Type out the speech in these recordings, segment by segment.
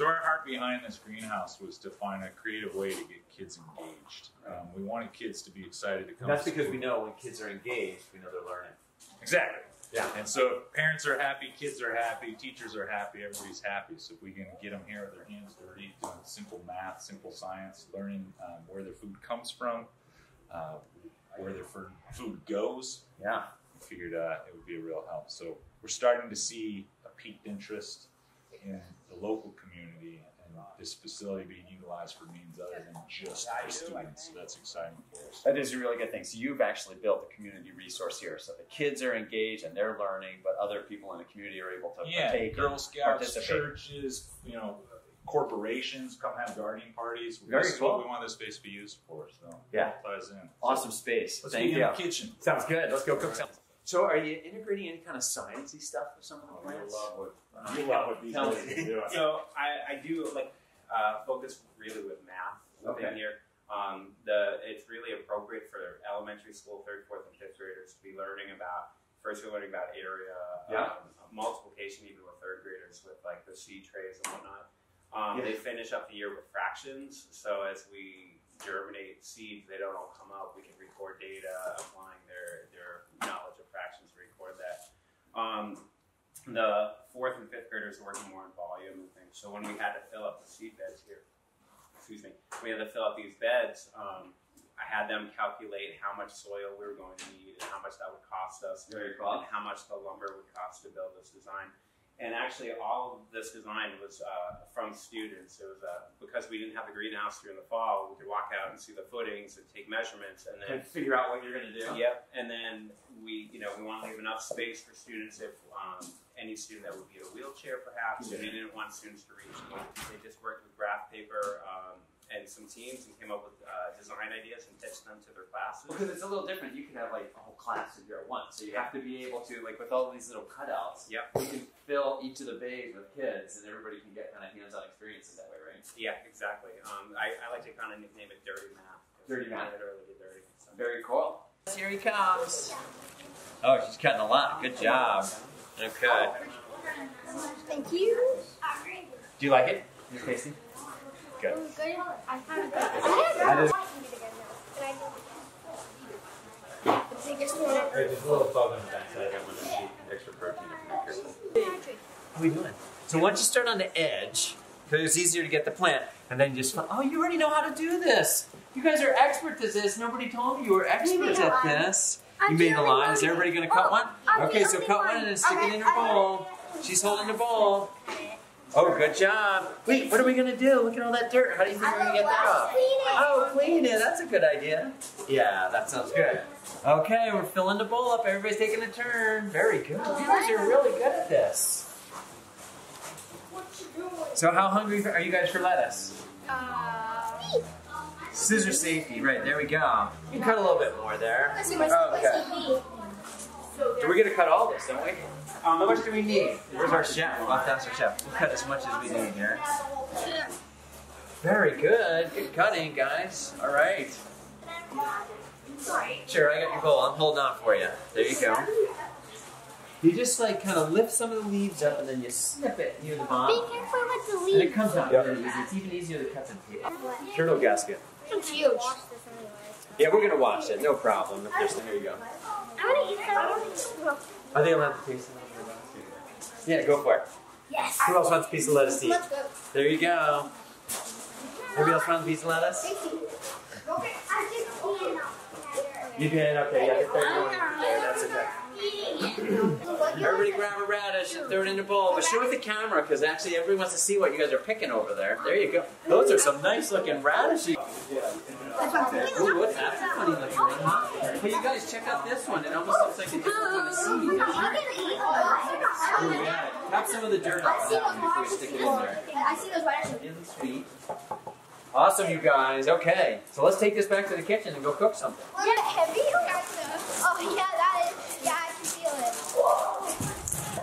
So our heart behind this greenhouse was to find a creative way to get kids engaged. Um, we wanted kids to be excited to come. That's to because school. we know when kids are engaged, we know they're learning. exactly. Yeah. And so parents are happy, kids are happy, teachers are happy, everybody's happy. So if we can get them here with their hands dirty, doing simple math, simple science, learning um, where their food comes from, uh, where their food food goes, Yeah. we figured uh, it would be a real help. So we're starting to see a peaked interest in the local community and this facility being utilized for means other than just for students. So that's exciting for us. That is a really good thing. So you've actually built a community resource here, so the kids are engaged and they're learning, but other people in the community are able to Yeah, partake. Girl Scouts, participate. churches, you know, corporations come have gardening parties. Very this is cool. what we want this space to be used for. So Yeah. ties in. Awesome space. Let's Thank be in the kitchen. Sounds good. Let's go cook something. So, are you integrating any kind of sciencey stuff with some of the plants? what you love what these Tell guys are doing. So I, I do like uh, focus really with math within Okay. here. Um, the it's really appropriate for elementary school third, fourth, and fifth graders to be learning about. First, you're learning about area, Yeah. um, multiplication, even with third graders with like the seed trays and whatnot. Um, Yeah. They finish up the year with fractions. So as we germinate seeds, they don't all come up. We can record data, applying their their knowledge of fractions, record that. Um, the fourth and fifth graders are working more in volume and things. So when we had to fill up the seed beds here, excuse me, we had to fill up these beds. Um, I had them calculate how much soil we were going to need and how much that would cost us, Very and how much the lumber would cost to build this design. And actually, all of this design was uh, from students. It was uh, because we didn't have the greenhouse during the fall. We could walk out and see the footings and take measurements, and then And figure out what you're going to do. Yep, and then we, you know, we want to leave enough space for students if um, any student that would be in a wheelchair, perhaps. And they didn't want students to reach. They just worked with graph paper um, and some teams and came up with uh, design ideas and pitched them to their classes. Because it's a little different. You could have like a whole class in here at once. So you have to be able to, like with all these little cutouts, Yep. you can fill each of the bays with kids and everybody can get kind of hands on experiences that way, right? Yeah, exactly. Um, I, I like to kind of nickname it dirty math." Dirty we math. Literally get dirty. So. Very cool. Here he comes. Oh, she's cutting a lot. Good job. Okay. Thank you. Do you like it? You tasty? Good. Good. I just- biggest one ever. There's a little bug on the backside. I want to see extra protein if you make it. How are we doing? So once you start on the edge, because it's easier to get the plant, and then you just oh, you already know how to do this. You guys are experts at this. Nobody told me you were experts at line. this. You made the only line. Is everybody going to cut one? Okay, so cut one. and stick it in her I- bowl. She's holding the bowl. Oh, good job. Wait, what are we going to do? Look at all that dirt. How do you think we're going to get that off? Oh, clean it. That's a good idea. Yeah, that sounds good. Okay, we're filling the bowl up. Everybody's taking a turn. Very good. You guys are really good at this. What you doing? So how hungry are you guys for lettuce? Uh, Scissor safety, right, there we go. You can cut a little bit more there. let's see what's Okay. So we're gonna cut all this, don't we? Um, how much do we need? Where's our chef? We'll have to ask our chef. We'll cut as much as we need here. Very good. Good cutting, guys. All right. Sure, I got your bowl. I'm holding on for you. There you go. You just like kind of lift some of the leaves up and then you snip it near the bottom. Be careful with the leaves. And it comes out Yep. really easy. It's even easier to cut than paper. Turtle gasket. It's huge. Yeah, we're gonna wash it. No problem. If there's, here you go. I'm gonna eat some. Are they allowed to taste it? Yeah, go for it. Yes. Who else wants a piece of lettuce to eat? Let's go. There you go. Anybody else want a piece of lettuce? You did? Okay, yeah. Throw it in there. That's okay. Everybody grab a radish and throw it in the bowl. But show it the camera because actually everybody wants to see what you guys are picking over there. There you go. Those are some nice looking radishes. Ooh, what's that? Funny looking one. Hey, you guys, check out this one. It almost looks like a different kind of seed. Oh, yeah. Tap some of the dirt off of that one before you stick it in there. I see those radishes. Really sweet. Awesome, you guys. Okay, so let's take this back to the kitchen and go cook something. Yeah, heavy. Oh yeah, that is. Yeah, I can feel it.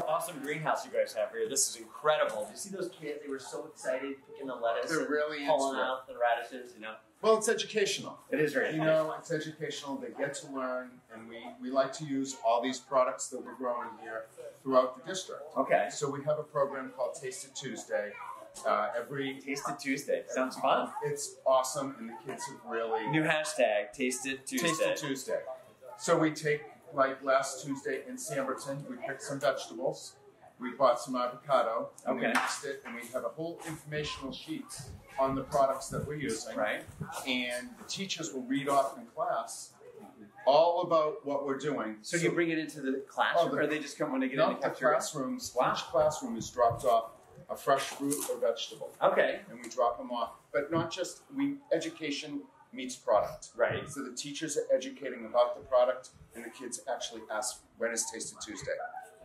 Awesome greenhouse you guys have here. This is incredible. Did you see those kids? They were so excited picking the lettuce They're and really pulling out the radishes. You know, Well, it's educational. it is very You know, it's educational. They get to learn, and we, we like to use all these products that we're growing here throughout the district. Okay. So we have a program called Tasted Tuesday, uh, every. Tasted Tuesday. Sounds fun. It's awesome, and the kids have really New hashtag Tasted It Tuesday. Taste It Tuesday. So we take like last Tuesday in Sanbornton, we picked some vegetables. We bought some avocado and we Okay. mixed it, and we have a whole informational sheet on the products that we're using. Right. And the teachers will read off in class all about what we're doing. So, you bring it into the oh, classroom, Oh, the- or they just come when they get no, in the the cafeteria? classrooms. Wow. Each classroom is dropped off a fresh fruit or vegetable, Okay. and we drop them off. But not just we education meets product. Right. So the teachers are educating about the product, and the kids actually ask, "When is Tasted Tuesday?"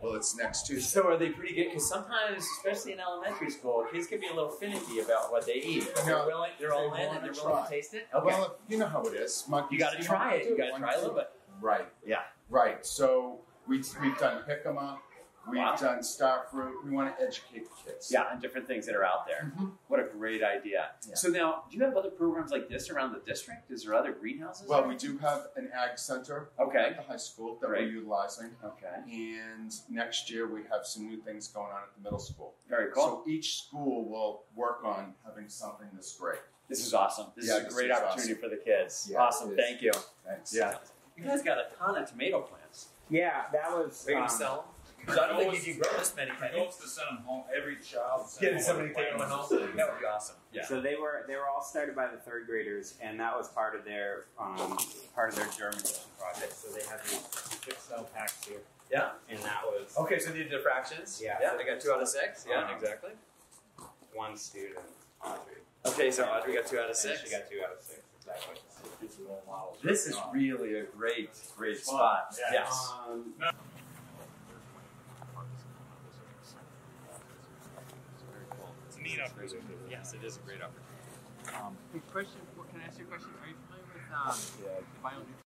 Well, it's next Tuesday. So are they pretty good? Because sometimes, especially in elementary school, kids can be a little finicky about what they eat. But they're willing, they're all in and wanna they're willing to taste it. Okay. Well, you know how it is. Monkeys, you got to try it. You got to try a little bit. Right. Yeah. Right. So we we've done jicama, we've Wow. done star fruit. We want to educate the kids. Yeah, and different things that are out there. Mhm. What a great idea. Yeah. So now, do you have other programs like this around the district? Is there other greenhouses? Well, or- we do have an ag center Okay. at the high school that Great. we're utilizing, Okay. and next year we have some new things going on at the middle school. Very cool. So each school will work on having something this great. this is awesome. This Yeah, is a great is opportunity for the kids. Yeah, awesome. Thank you. Thanks. Yeah. You guys got a ton of tomato plants. Yeah, that was. Are you gonna um, sell them? 'Cause I don't think if you can grow this many, My can goal you? is to send them home. Every child. send Get them somebody home take them home. That would be awesome. Yeah. So they were they were all started by the third graders, and that was part of their um, part of their germination project. So they have these six cell packs here. Yeah. and that was Okay, so these are the fractions. Yeah. Yeah. They got two out of six. Yeah. Um, exactly. one student, Audrey. Okay, so Audrey got two out of And six. she got two out of six. Exactly. It's role models. This is really a great, great spot. Yeah. Yes. Um, It's a neat opportunity. Yes, it is a great opportunity. Quick question, can I ask you a question? Are you familiar with um, bionutrients?